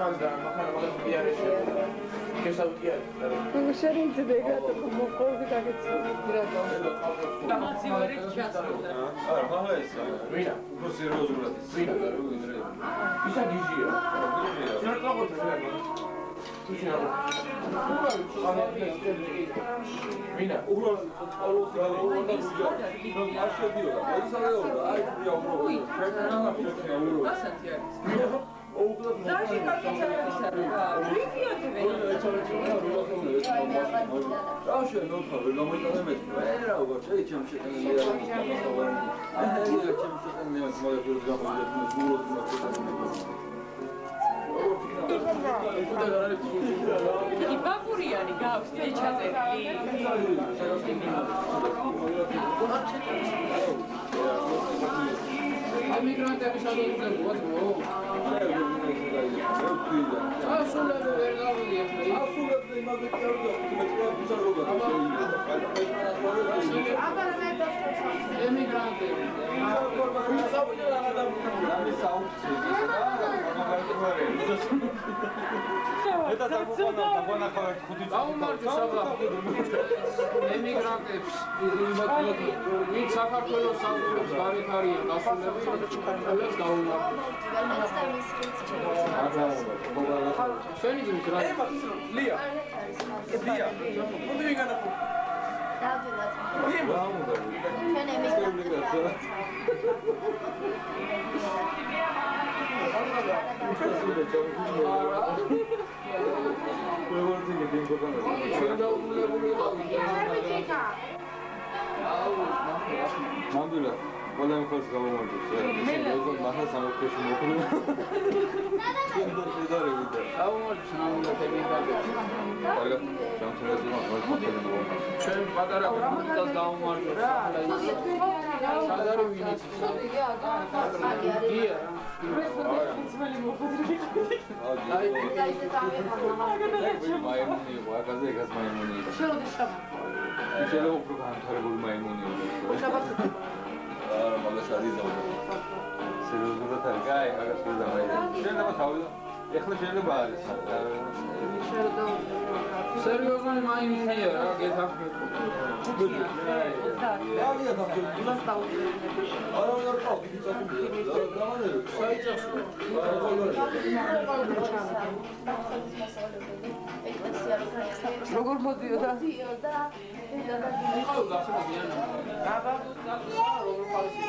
ამაზე მახანა მაგას პიარეში შესაუტიარი როგორ შეიძლება ეგრეთო მოყოლი გაგეცი გრადო დამაცივარი ჩასრულდა არა მაგა ის ვინა უფრო სერიოზულად ის ვინა ისა გიჟია გიჟია შეიძლება ყოთე ვინა უბრალოდ წყალოს და გიჟია არ შედიოდა აი სარეულო აი პრია უბრალოდ შეფერნა და შეფერნა ასეთი არის ოუბრალოდ დაში კაცებს არის რა ვიდიოთი რავშე ნოთხავე გამოიტანე მე რა უგო შეიძლება ჩემ შეტანილი არა მოსავალი აჰა ჩემ შეტანილი მაგას მოგეთ გამოვიდეთ გულოთ მაგას იბაბურიანი გაქვს დიდი ჩაწერილი ემიგრანტების ადოლისგან გო? ასულები ვერ გავიდიეთ. ასულები იმაზე კი არ გქონდა, მე თქვა ბიზარობა შეიძლება. აბა მე დავწერე. ემიგრანტები. ვიწავდა რა გადამხდა. არის საუცხო ის და და დაგვანახავთ ხუთი დაუმარჯო საბა ემიგრანტებს იმბატონო ვინ საქართველოს სამყუროს გარეთ არიან გასულები ყველას დაუმარჯო შენი ძმის რა? ლია. ლია. მოდი ვიგანახო დავდივართ ჩვენ ემიგრანტები როგორც იგი გინგობანა მანდულა ყველამ ხოს გამომარჯოს მე როგორ მახა სამოქეში მოხდა კიდე შედარები და სამულა ემიგრანტებს კარგად სამთელეს მოხდა მოხდა ჩვენ პატარა კომუნიკას დაუმარჯო სადარი ვინიც გია აი მაიმუნი ვაგაზე ეგას მაიმუნი შეიძლება უფრო განვითარებული მაიმუნი იყოს არა მაგას არის ზაუდო სერიოზულად არის კაი მაგას ეხლა შეიძლება არის. სერიოზული მაიმუნია რა გეთახმე ალია დამჯერდა არა უნდა ყავ დიდი წაფული და გამანერე საიცახო როგორ მოდიოდა მოდიოდა იყო გასაგებია გაბაგუს გასა როგორ ხალხი